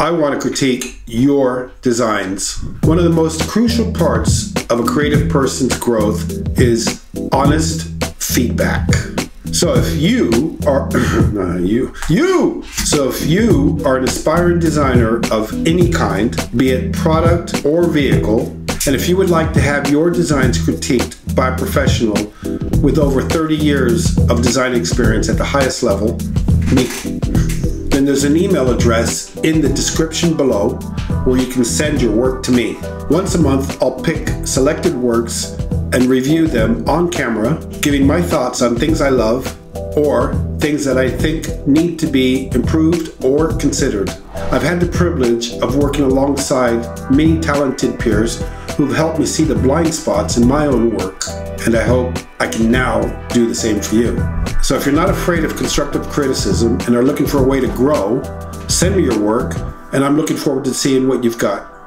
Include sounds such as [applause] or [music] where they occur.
I want to critique your designs. One of the most crucial parts of a creative person's growth is honest feedback. So if you are [laughs] you you so if you are an aspiring designer of any kind, be it product or vehicle, and if you would like to have your designs critiqued by a professional with over 30 years of design experience at the highest level, me then there's an email address in the description below where you can send your work to me. Once a month, I'll pick selected works and review them on camera, giving my thoughts on things I love or things that I think need to be improved or considered. I've had the privilege of working alongside many talented peers who've helped me see the blind spots in my own work, and I hope I can now do the same for you. So if you're not afraid of constructive criticism and are looking for a way to grow, send me your work, and I'm looking forward to seeing what you've got.